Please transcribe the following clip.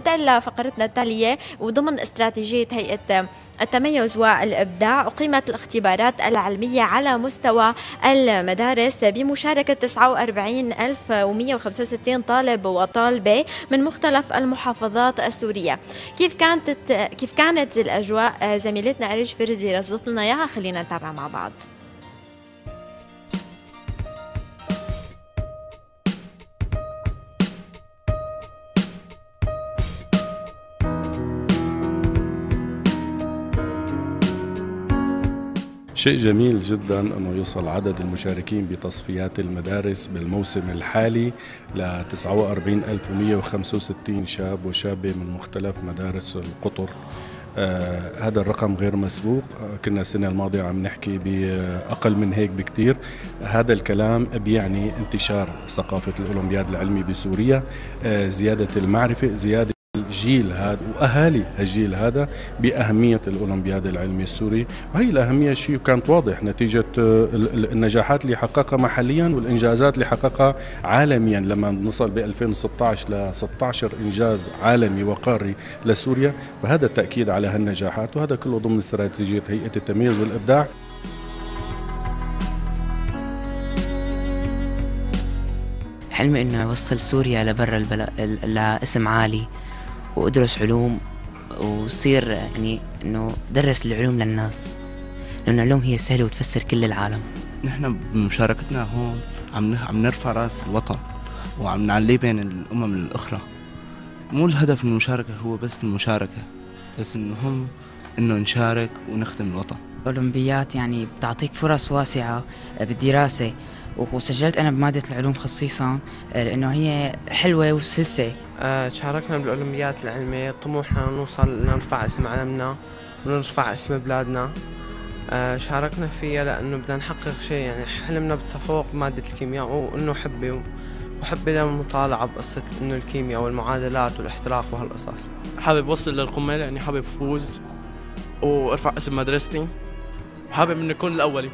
ننتقل لفقرتنا التالية وضمن استراتيجية هيئة التميز والإبداع أقيمت الاختبارات العلمية على مستوى المدارس بمشاركة 49165 طالب وطالبة من مختلف المحافظات السورية. كيف كانت كيف كانت الأجواء؟ زميلتنا أريج فردي رصدت لنا إياها خلينا نتابع مع بعض. شيء جميل جدا أنه يصل عدد المشاركين بتصفيات المدارس بالموسم الحالي ل 49165 شاب وشابة من مختلف مدارس القطر. آه هذا الرقم غير مسبوق. آه كنا السنة الماضية عم نحكي بأقل من هيك بكتير. هذا الكلام بيعني انتشار ثقافة الأولمبياد العلمي بسوريا. آه زيادة المعرفة زيادة الجيل هذا وأهالي الجيل هذا بأهمية الأولمبياد العلمي السوري. وهي الأهمية شيء كانت واضح نتيجة آه، النجاحات اللي حققها محليا والإنجازات اللي حققها عالميا. لما نصل ب 2016 ل 16 إنجاز عالمي وقاري لسوريا فهذا التأكيد على هالنجاحات. وهذا كله ضمن استراتيجية هيئة التميز والإبداع. حلمي إنه اوصل سوريا لبرا البلد لاسم عالي. وادرس علوم وصير يعني إنه درس العلوم للناس لأن العلوم هي سهلة وتفسر كل العالم. نحن بمشاركتنا هون عم عم نرفع راس الوطن وعم نعليه بين الأمم الأخرى. مو الهدف من المشاركة هو بس المشاركة بس إنه هم إنه نشارك ونخدم الوطن. الأولمبيات يعني بتعطيك فرص واسعة بالدراسة وسجلت أنا بمادة العلوم خصيصا لأنه هي حلوة وسلسة. آه، شاركنا بالأولمبيات العلمية طموحنا نوصل نرفع اسم علمنا ونرفع اسم بلادنا. آه، شاركنا فيها لأنه بدنا نحقق شيء يعني حلمنا بالتفوق بمادة الكيمياء وإنه حبي وحبي للمطالعة بقصة إنه الكيمياء والمعادلات والاحتراق وهالقصص. حابب أوصل للقمة يعني حابب فوز وأرفع اسم مدرستي. وحابب إني أكون الأولي.